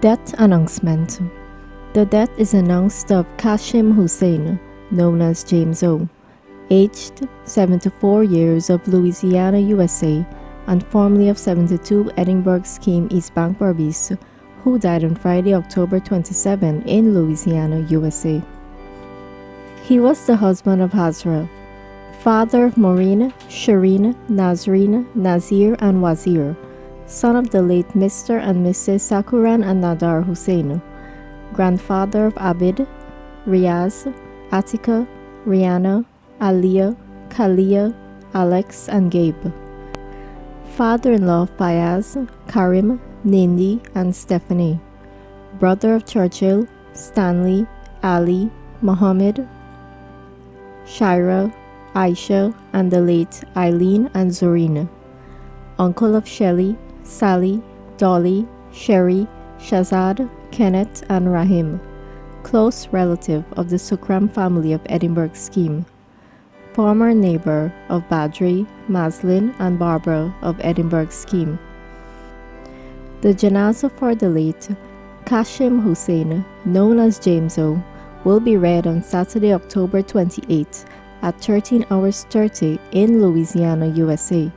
Death announcement. The death is announced of Kashim Hussain, known as James O, aged 74 years of Louisiana, USA, and formerly of 72 Edinburgh Scheme East Bank Berbice, who died on Friday, October 27 in Louisiana, USA. He was the husband of Hazra, father of Maureen, Shireen, Nazreen, Nazir, and Wazir, son of the late Mr. and Mrs. Sakuran and Nadar Hussain, grandfather of Abid, Riaz, Attica, Rihanna, Aliyah, Kalia, Alex, and Gabe. Father in law of Fayaz, Karim, Nindi, and Stephanie. Brother of Churchill, Stanley, Ali, Mohammed, Shira, Aisha, and the late Eileen and Zorina. Uncle of Shelley, Sally, Dolly, Sherry, Shazad, Kenneth, and Rahim. Close relative of the Sukram family of Edinburgh scheme. Former neighbor of Badri, Maslin, and Barbara of Edinburgh scheme. The janazah for the late Kashim Hussain, known as James O, will be read on Saturday, October 28 at 13 hours 30 in Louisiana, USA,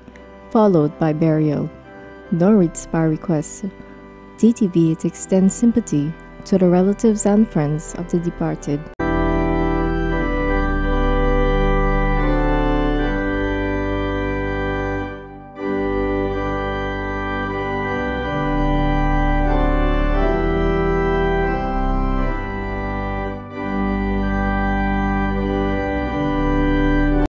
followed by burial. No reads by request. DTV extends sympathy to the relatives and friends of the departed.